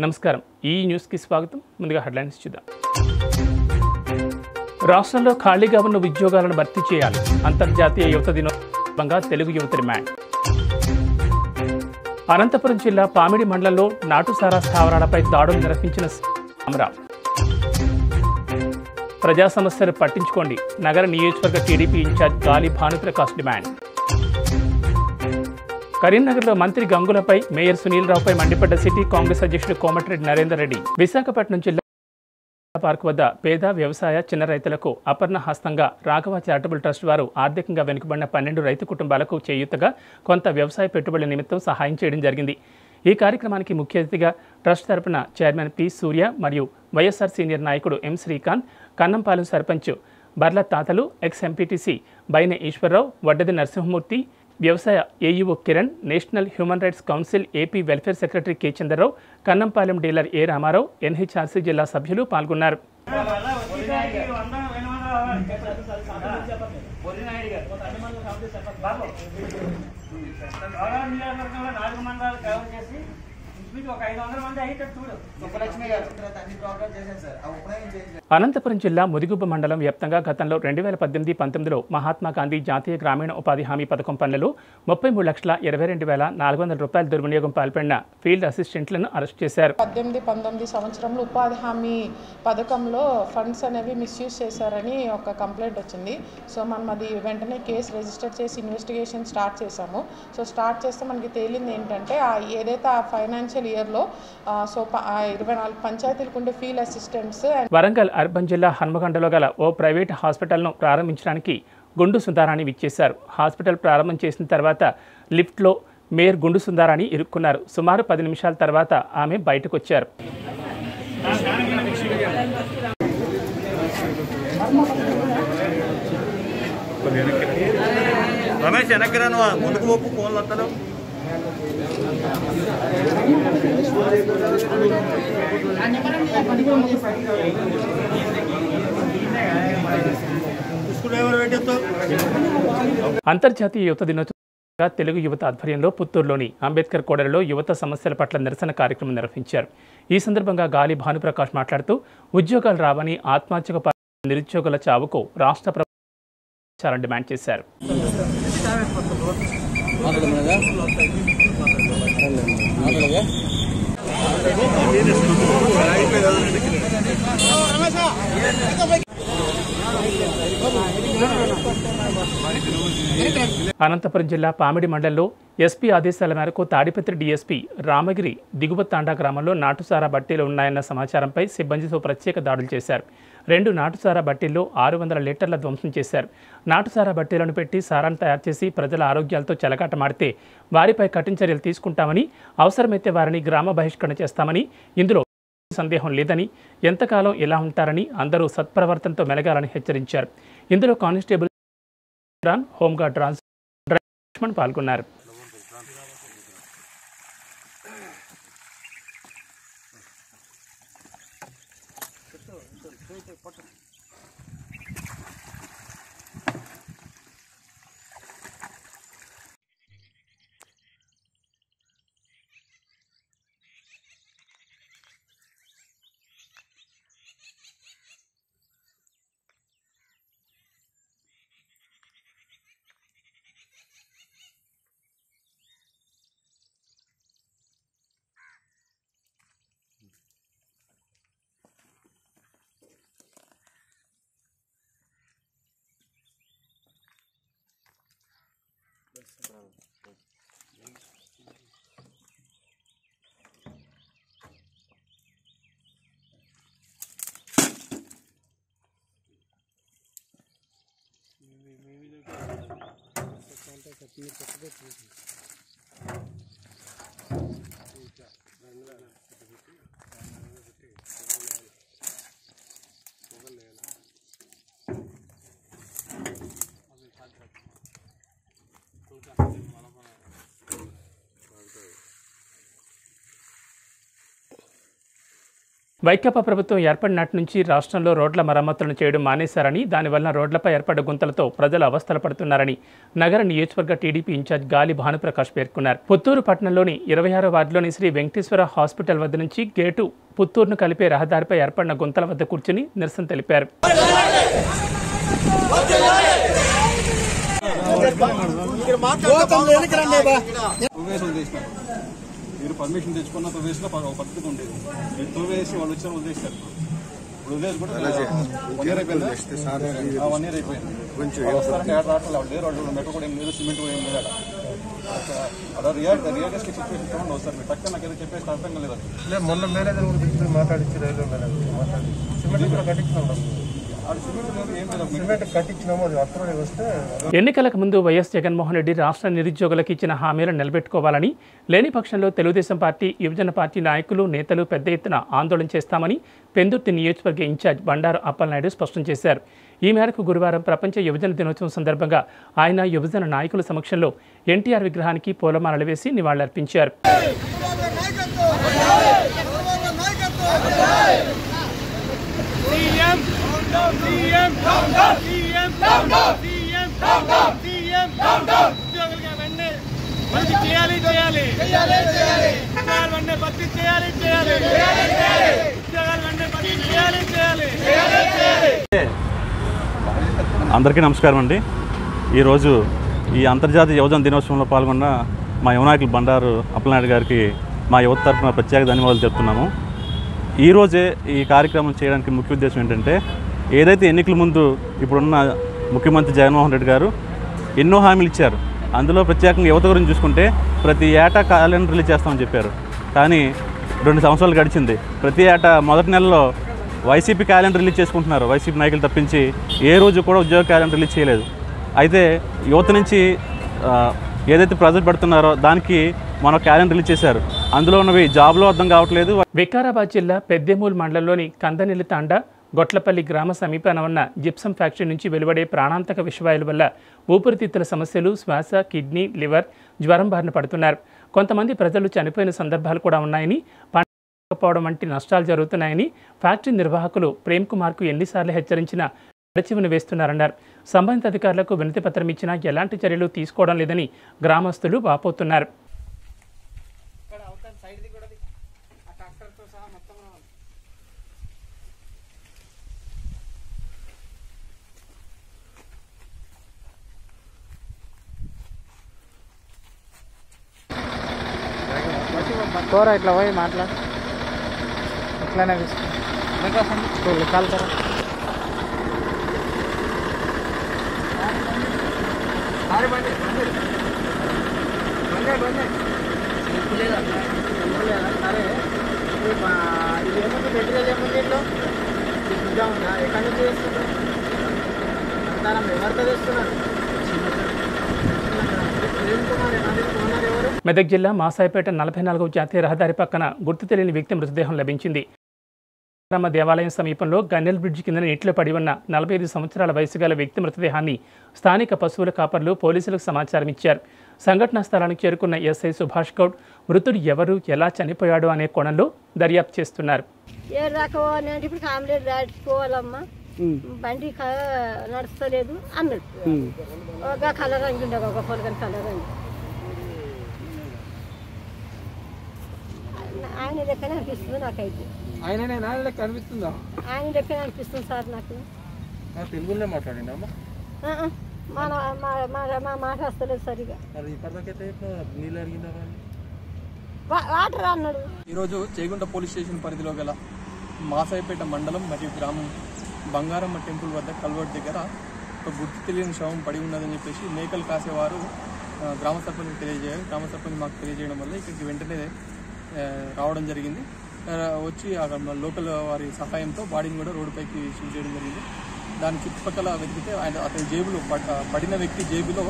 నమస్కారం. ఈ న్యూస్కి స్వాగతం. ముందుగా హెడ్లైన్స్ చూద్దాం. రాష్ట్రంలో ఖాళీగా ఉన్న ఉద్యోగాలను భర్తీ చేయాలి. అంతర్జాతీయ యువత దినోత్సవంగా తెలుగు యువత డిమాండ్. అనంతపురం జిల్లా పామిడి మండలంలో నాటుసారా స్థావరాలపై దాడులు నిర్వహించిన రామరావు ప్రజా సమస్యలు పట్టించుకోండి. నగర నియోజకవర్గ టీడీపీ ఇన్ఛార్జ్ గాలి భానుప్రకాష్ డిమాండ్. కరీంనగర్లో మంత్రి గంగులపై మేయర్ సునీల్ రావుపై మండిపడ్డ సిటీ కాంగ్రెస్ అధ్యక్షుడు కోమటిరెడ్డి నరేందర్ రెడ్డి. విశాఖపట్నం జిల్లా పార్క్ వద్ద పేద వ్యవసాయ చిన్న రైతులకు అపర్ణ హస్తంగా రాఘవ చారిటబుల్ ట్రస్ట్ వారు ఆర్థికంగా వెనుకబడిన పన్నెండు రైతు కుటుంబాలకు చేయూతగా కొంత వ్యవసాయ పెట్టుబడుల నిమిత్తం సహాయం చేయడం జరిగింది. ఈ కార్యక్రమానికి ముఖ్య అతిథిగా ట్రస్ట్ తరపున చైర్మన్ పి సూర్య మరియు వైఎస్ఆర్ సీనియర్ నాయకుడు ఎం శ్రీకాంత్ కన్నంపాలెం సర్పంచ్ బర్ల తాతలు ఎక్స్ ఎంపీటీసీ బైనె ఈశ్వరరావు వడ్డది నరసింహమూర్తి వ్యవసాయ AEO Kiran national human rights council AP welfare secretary K. Chandra Rao Kannampalem dealer A. Rama Rao NHRC జిల్లా సభ్యులు పాల్గొన్నారు. నాలుగు మండలాలు కవర్ చేసి అనంతపురం జిల్లా ముదిగుబ్బ మండలం వ్యాప్తంగా గతంలో రెండు వేల పద్దెనిమిది పంతొమ్మిదిలో మహాత్మా గాంధీ జాతీయ గ్రామీణ ఉపాధి హామీ పథకం పనులలో ముప్పై మూడు లక్షల ఇరవై రెండు వేల నాలుగు వందల రూపాయల దుర్వినియోగం పాల్పడిన ఫీల్డ్ అసిస్టెంట్లను అరెస్ట్ చేశారు. పద్దెనిమిది పంతొమ్మిది సంవత్సరంలో ఉపాధి హామీ పథకంలో ఫండ్స్ అనేవి మిస్యూజ్ చేశారని ఒక కంప్లైంట్ వచ్చింది. సో మనం అది వెంటనే కేసు రిజిస్టర్ చేసి ఇన్వెస్టిగేషన్ స్టార్ట్ చేశాము. సో స్టార్ట్ చేస్తే మనకి తేలింది ఏంటంటే ఆ ఏదైతే ఆ ఫైనాన్షియల్ ఇయర్లో సో ఇరవై నాలుగు పంచాయతీలకు ఉండే ఫీల్డ్ అసిస్టెంట్స్ వరంగల్ అర్బన్ జిల్లా హన్మకొండలో గల ఓ ప్రైవేట్ హాస్పిటల్ను ప్రారంభించడానికి గుండు సుందారాణి విచ్చేశారు. హాస్పిటల్ ప్రారంభం చేసిన తర్వాత లిఫ్ట్లో మేయర్ గుండు సుందారాణి ఇరుక్కున్నారు. సుమారు పది నిమిషాల తర్వాత ఆమె బయటకు వచ్చారు రమేష్ వెనక్కి రాను ముందుకు ఒప్పు ఫోన్లు పెట్టేస్తావు అంతర్జాతీయ యువత దినోత్సవంగా తెలుగు యువత ఆధ్వర్యంలో పుత్తూరులోని అంబేద్కర్ కోడలలో యువత సమస్యల పట్ల నిరసన కార్యక్రమం నిర్వహించారు. ఈ సందర్భంగా గాలి భానుప్రకాష్ మాట్లాడుతూ ఉద్యోగాలు రావని ఆత్మహత్యకు నిరుద్యోగుల చావుకు రాష్ట్ర ప్రభుత్వం డిమాండ్ చేశారు. అనంతపురం జిల్లా పామిడి మండలంలో ఎస్పీ ఆదేశాల మేరకు తాడిపత్రి డీఎస్పీ రామగిరి దిగువ తాండా గ్రామంలో నాటుసారా బట్టీలు ఉన్నాయన్న సమాచారంపై సిబ్బందితో ప్రత్యేక దాడులు చేశారు. రెండు నాటుసారా బట్టీల్లో ఆరు వందల లీటర్ల ధ్వంసం చేశారు. నాటుసారా బట్టీలను పెట్టి సారాన్ని తయారు చేసి ప్రజల ఆరోగ్యాలతో చెలగాటమాడితే వారిపై కఠిన చర్యలు తీసుకుంటామని అవసరమైతే వారిని గ్రామ బహిష్కరణ చేస్తామని ఇందులో సందేహం లేదని ఎంతకాలం ఇలా ఉంటారని అందరూ సత్ప్రవర్తనతో మెలగాలని హెచ్చరించారు. ఇందులో కానిస్టేబుల్ హోంగార్డ్ రాజ్ లక్ష్మణ్ పాల్గొన్నారు. Sí, sí, por. Мир посадок выйдет. వైకాపా ప్రభుత్వం ఏర్పడినాటి నుంచి రాష్ట్రంలో రోడ్ల మరమ్మతులను చేయడం మానేశారని దానివల్ల రోడ్లపై ఏర్పడ్డ గుంతలతో ప్రజలు అవస్థలు పడుతున్నారని నగర నియోజకవర్గ టీడీపీ ఇన్ఛార్జ్ గాలి భానుప్రకాష్ పేర్కొన్నారు. పుత్తూరు పట్టణంలోని ఇరవై ఆరో వార్డులోని శ్రీ వెంకటేశ్వర హాస్పిటల్ వద్ద నుంచి గేటు పుత్తూరును కలిపే రహదారిపై ఏర్పడిన గుంతల వద్ద కూర్చుని నిరసన తెలిపారు. తోవేసి మీరు పర్మిషన్ తెచ్చుకున్న తోవేసిన ఒక పద్ధతి ఉండేది. మీరు తోవేసి వాళ్ళు వచ్చిన వదిలేస్తారు ఇప్పుడు వదిలేసి కూడా వన్ ఇయర్ అయిపోయింది. వన్ ఇయర్ అయిపోయింది. వస్తారంటే ఏడ రావట్లేదు. వాళ్ళు లేరు వాళ్ళు మెట్రో కూడా ఏం లేదు సిమెంట్ కూడా ఏం లేదు అక్కడ. అక్కడ రియల్ రియలిస్టిక్ సిచ్యువేషన్ చూడండి వస్తారు. మీరు టక్కన నాకు ఏదో చెప్పేసి అర్థం అది. మొన్న మేనేజర్ కూడా మాట్లాడించి రైల్వే మేనేజర్ మాట్లాడి సిమెంట్ కూడా కట్టించినాం ఎన్నికలకు ముందు వైఎస్ జగన్మోహన్ రెడ్డి రాష్ట్ర నిరుద్యోగులకు ఇచ్చిన హామీలను నిలబెట్టుకోవాలని లేని పక్షంలో తెలుగుదేశం పార్టీ యువజన పార్టీ నాయకులు నేతలు పెద్ద ఎత్తున ఆందోళన చేస్తామని పెందుర్తి నియోజకవర్గ ఇన్ఛార్జ్ బండారు అప్పలనాయుడు స్పష్టం చేశారు. ఈ మేరకు గురువారం ప్రపంచ యువజన దినోత్సవం సందర్భంగా ఆయన యువజన నాయకుల సమక్షంలో ఎన్టీఆర్ విగ్రహానికి పూలమాలలు వేసి నివాళులర్పించారు. చేయాలి చేయాలి ఉద్యోగాలు వెంటనే భర్తీ చేయాలి చేయాలి ఉద్యోగాలు వెంటనే భర్తీ చేయాలి చేయాలి అందరికీ నమస్కారం అండి. ఈరోజు ఈ అంతర్జాతీయ యువజన దినోత్సవంలో పాల్గొన్న మా యువనాయకులు బండారు అప్పలనాయుడు గారికి మా యువత తరఫున ప్రత్యేక ధన్యవాదాలు చెప్తున్నాము. ఈరోజే ఈ కార్యక్రమం చేయడానికి ముఖ్య ఉద్దేశం ఏంటంటే ఏదైతే ఎన్నికల ముందు ఇప్పుడున్న ముఖ్యమంత్రి జగన్మోహన్ రెడ్డి గారు ఎన్నో హామీలు ఇచ్చారు. అందులో ప్రత్యేకంగా యువత గురించి చూసుకుంటే ప్రతి ఏటా క్యాలెండర్ రిలీజ్ చేస్తామని చెప్పారు. కానీ రెండు సంవత్సరాలు గడిచింది. ప్రతి ఏటా మొదటి నెలలో వైసీపీ క్యాలెండర్ రిలీజ్ చేసుకుంటున్నారు. వైసీపీ నాయకులు తప్పించి ఏ రోజు కూడా ఉద్యోగ క్యాలెండర్ రిలీజ్ చేయలేదు. అయితే యువత నుంచి ఏదైతే ప్రజలు పెడుతున్నారో దానికి మన క్యాలెండర్ రిలీజ్ చేశారు. అందులో ఉన్నవి జాబ్లో అర్థం కావట్లేదు. వికారాబాద్ జిల్లా పెద్దెమూల్ మండలంలోని కందనెల్లి తాండ గొట్లపల్లి గ్రామ సమీపాన ఉన్న జిప్సం ఫ్యాక్టరీ నుంచి వెలువడే ప్రాణాంతక విషవాయుల వల్ల ఊపిరితిత్తుల సమస్యలు శ్వాస కిడ్నీ లివర్ జ్వరం బారిన పడుతున్నారు. కొంతమంది ప్రజలు చనిపోయిన సందర్భాలు కూడా ఉన్నాయని పండకపోవడం వంటి నష్టాలు జరుగుతున్నాయని ఫ్యాక్టరీ నిర్వాహకులు ప్రేమ్ కుమార్కు ఎన్నిసార్లు హెచ్చరించినా అడచివని వేస్తున్నారన్నారు. సంబంధిత అధికారులకు వినతి పత్రం ఇచ్చినా ఎలాంటి చర్యలు తీసుకోవడం లేదని గ్రామస్తులు వాపోతున్నారు. కూర ఇట్లా పోయి మాట్లాడు ఇట్లానే తీసుకో కాలు కదా మెటీరియల్ ఏముంది ఇంట్లో ఇదిగా ఉందా ఎక్కడి నుంచి చేస్తున్నారు అంతా ఎవరితో తెస్తున్నారు మెదక్ జిల్లా మాసాయిపేట నలభై నాలుగవ జాతీయ రహదారి పక్కన గుర్తు తెలియని వ్యక్తి మృతదేహం లభించింది. రామ దేవాలయం సమీపంలో గన్నెల్ బ్రిడ్జి కింద నీటిలో పడి ఉన్న నలభై ఐదు సంవత్సరాల వయసు గల వ్యక్తి మృతదేహాన్ని స్థానిక పశువుల కాపర్లు పోలీసులకు సమాచారం ఇచ్చారు. సంఘటనా స్థలానికి చేరుకున్న ఎస్ఐ సుభాష్ గౌడ్ మృతుడు ఎవరు ఎలా చనిపోయాడు అనే కోణంలో దర్యాప్తు చేస్తున్నారు. బండి నడుస్తలేదు అన్నాడు ఒక కలర్ రంగు ఉండే ఒక పొలగని కలర్ రంగు. ఆయన లెక్కనే అనిపిస్తుంది నాకైతే. ఆయననే నా కనిపిస్తుందా ఆయన లెక్కనే అనిపిస్తుంది సార్ నాకు. తెలుగులో మాట్లాడండి అమ్మ. మా- మా- మా మాట వస్తలేదు సరిగా. వాటర్ అన్నాడు ఈరోజు చేగుంట పోలీస్ స్టేషన్ పరిధిలో గల మాసాయిపేట మండలం మరియు గ్రామం బంగారమ్మ టెంపుల్ వద్ద కల్వర్ట్ దగ్గర ఒక గుర్తు తెలియని శవం పడి ఉన్నదని చెప్పేసి మేకలు కాసేవారు గ్రామ సర్పంచ్ తెలియజేయాలి. గ్రామ సర్పంచ్ మాకు తెలియజేయడం వల్ల ఇక్కడికి వెంటనే రావడం జరిగింది. వచ్చి అక్కడ లోకల్ వారి సహాయంతో బాడీని కూడా రోడ్డుపైకి షూట్ చేయడం జరిగింది. దాని చుట్టుపక్కల వెతికితే ఆయన అతని జేబులో పడిన వ్యక్తి జేబులో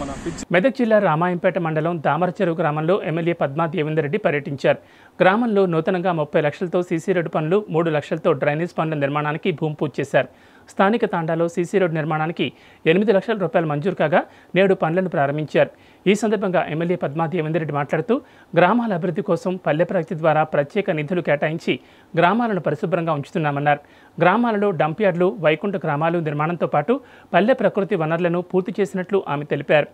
మన మెదక్ జిల్లా రామాయంపేట మండలం దామరచెరువు గ్రామంలో ఎమ్మెల్యే పద్మా దేవేందర్ రెడ్డి పర్యటించారు. గ్రామంలో నూతనంగా ముప్పై లక్షలతో సీసీ రోడ్డు పనులు మూడు లక్షలతో డ్రైనేజ్ పనుల నిర్మాణానికి భూమి పూజ చేశారు. స్థానిక తాండాలో సీసీ రోడ్డు నిర్మాణానికి ఎనిమిది లక్షల రూపాయలు మంజూరు కాగా నేడు పనులను ప్రారంభించారు. ఈ సందర్భంగా ఎమ్మెల్యే పద్మా దేవేందరెడ్డి మాట్లాడుతూ గ్రామాల అభివృద్ధి కోసం పల్లె ప్రగతి ద్వారా ప్రత్యేక నిధులు కేటాయించి గ్రామాలను పరిశుభ్రంగా ఉంచుతున్నామన్నారు. గ్రామాలలో డంప్ యార్డులు వైకుంఠ గ్రామాలు నిర్మాణంతో పాటు పల్లె ప్రకృతి వనరులను పూర్తి చేసినట్లు ఆమె తెలిపారు.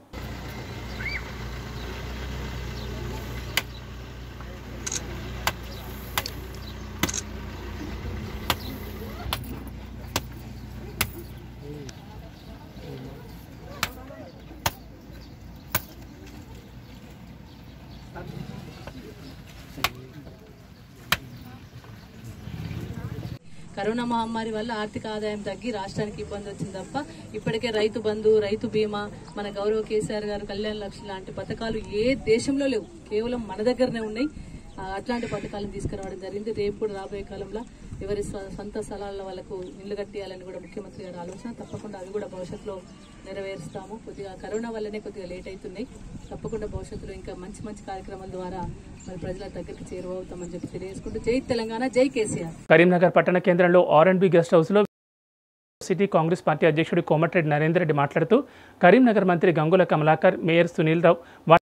కరోనా మహమ్మారి వల్ల ఆర్థిక ఆదాయం తగ్గి రాష్ట్రానికి ఇబ్బంది వచ్చింది తప్ప ఇప్పటికే రైతు బంధు రైతు బీమా మన గౌరవ కేసీఆర్ గారు కళ్యాణ లక్ష్మి లాంటి పథకాలు ఏ దేశంలో లేవు. కేవలం మన దగ్గరనే ఉన్నాయి. అట్లాంటి పథకాలను తీసుకురావడం జరిగింది. రేపు కూడా రాబోయే కాలంలో ఎవరి స్వ- సొంత స్థలాల వాళ్ళకు ఇల్లు కట్టేయాలని కూడా ముఖ్యమంత్రి గారి ఆలోచన. తప్పకుండా అవి కూడా భవిష్యత్తులో నెరవేరుస్తాము. కొద్దిగా కరోనా వల్లనే కొద్దిగా లేట్ అవుతున్నాయి తప్పకుండా భవిష్యత్తులో ఇంకా మంచి మంచి కార్యక్రమాల ద్వారా మరి ప్రజల దగ్గరికి చేరువవుతామని చెప్పి తెలియజేసుకుంటూ జై తెలంగాణ జై కేసీఆర్. కరీంనగర్ పట్టణ కేంద్రంలో ఆర్ అండ్ బి గెస్ట్ హౌస్లో సిటీ కాంగ్రెస్ పార్టీ అధ్యక్షుడు కోమటిరెడ్డి నరేందర్ రెడ్డి మాట్లాడుతూ కరీంనగర్ మంత్రి గంగుల కమలాకర్ మేయర్ సునీల్ రావు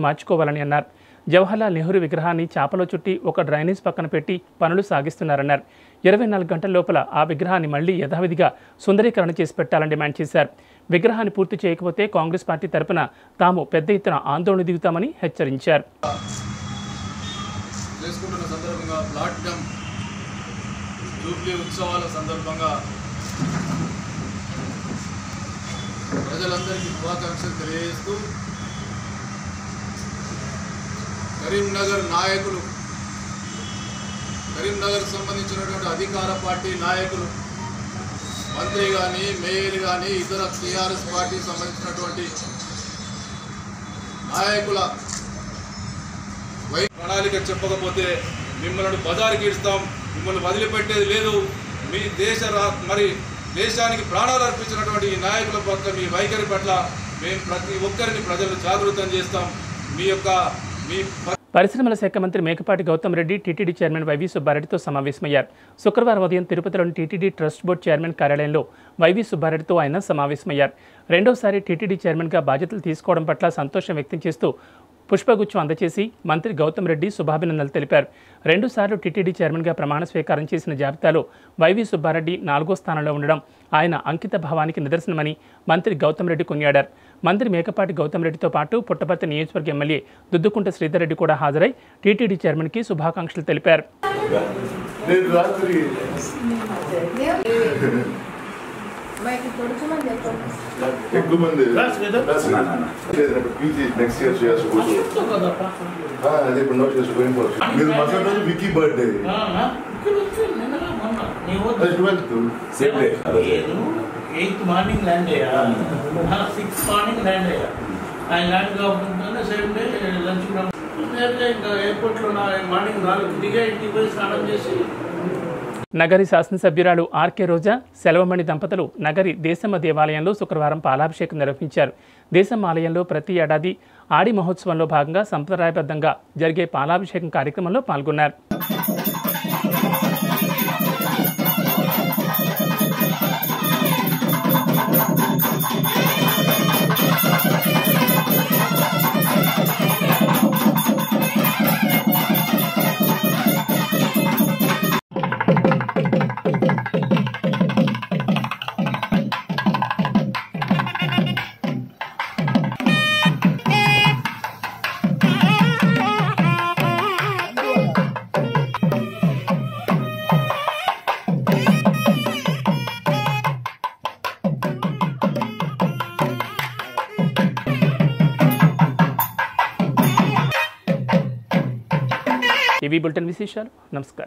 మార్చుకోవాలని అన్నారు. జవహర్లాల్ నెహ్రూ విగ్రహాన్ని చాపలో చుట్టి ఒక డ్రైనేజ్ పక్కన పెట్టి పనులు సాగిస్తున్నారన్నారు. ఇరవై నాలుగు గంటల లోపల ఆ విగ్రహాన్ని మళ్ళీ యథావిధిగా సుందరీకరణ చేసి పెట్టాలని డిమాండ్ చేశారు. విగ్రహాన్ని పూర్తి చేయకపోతే కాంగ్రెస్ పార్టీ తరపున తాము పెద్ద ఎత్తున ఆందోళన దిగుతామని హెచ్చరించారు. ఉత్సవాల సందర్భంగా ప్రజలందరికీ శుభాకాంక్షలు తెలియజేస్తూ కరీంనగర్ నాయకులు కరీంనగర్ సంబంధించినటువంటి అధికార పార్టీ నాయకులు మంత్రి కానీ మేయర్ కానీ ఇతర టీఆర్ఎస్ పార్టీకి సంబంధించినటువంటి నాయకుల వై ప్రణాళిక చెప్పకపోతే మిమ్మల్ని బజారుకి ఇస్తాం. మిమ్మల్ని వదిలిపెట్టేది లేదు. మీ దేశ మరి దేశానికి ప్రాణాలు అర్పించినటువంటి ఈ నాయకుల పట్ల మీ వైఖరి పట్ల మేము ప్రతి ఒక్కరిని ప్రజలు జాగృతం చేస్తాం. మీ యొక్క మీ పరిశ్రమల శాఖ మంత్రి Mekapati Goutham Reddy TTD chairman YV సుబ్బారెడ్డితో సమావేశమయ్యారు. శుక్రవారం ఉదయం తిరుపతిలోని టీటీడీ ట్రస్ట్ బోర్డు చైర్మన్ కార్యాలయంలో వైవి సుబ్బారెడ్డితో ఆయన సమావేశమయ్యారు. రెండోసారి టీటీడీ చైర్మన్గా బాధ్యతలు తీసుకోవడం పట్ల సంతోషం వ్యక్తం చేస్తూ పుష్పగుచ్చం అందచేసి మంత్రి గౌతమ్ రెడ్డి శుభాభినందనలు తెలిపారు. రెండుసార్లు టీటీడీ చైర్మన్గా ప్రమాణ స్వీకారం చేసిన జాబితాలో వైవి సుబ్బారెడ్డి నాలుగో స్థానంలో ఉండడం ఆయన అంకిత భావానికి నిదర్శనమని మంత్రి గౌతమ్ రెడ్డి కొనియాడారు. మంత్రి మేకపాటి గౌతమ్ రెడ్డితో పాటు పుట్టపర్తి నియోజకవర్గ ఎమ్మెల్యే దుద్దుకుంట శ్రీధర్ రెడ్డి కూడా హాజరై టీటీడీ చైర్మన్కి శుభాకాంక్షలు తెలిపారు. ఎక్కువ మంది పీజీ నెక్స్ట్ ఇయర్ చేసుకోవచ్చు అదే ఇప్పుడు నో చేసుకోవచ్చు మీరు మసాలా రోజు wiki birthday twelfth same day eighth morning land అయ్యా సిక్స్ మార్నింగ్ ల్యాండ్ అయ్యా ఆయన ల్యాండ్ కాకుండా సేమ్ డే లంచ్ కూడా నేరుగా ఇంకా ఎయిర్పోర్ట్లో నా మార్నింగ్ నాలుగు దిగా ఇంటికి పోయి స్నానం చేసి నగరి శాసనసభ్యురాలు ఆర్కే రోజా సెలవమణి దంపతులు నగరి దేశమ్మ దేవాలయంలో శుక్రవారం పాలాభిషేకం నిర్వహించారు. దేశం ఆలయంలో ప్రతి ఏడాది ఆడి మహోత్సవంలో భాగంగా సంప్రదాయబద్ధంగా జరిగే పాలాభిషేకం కార్యక్రమంలో పాల్గొన్నారు. टीवी बुलेटिन विशेषण नमस्कार।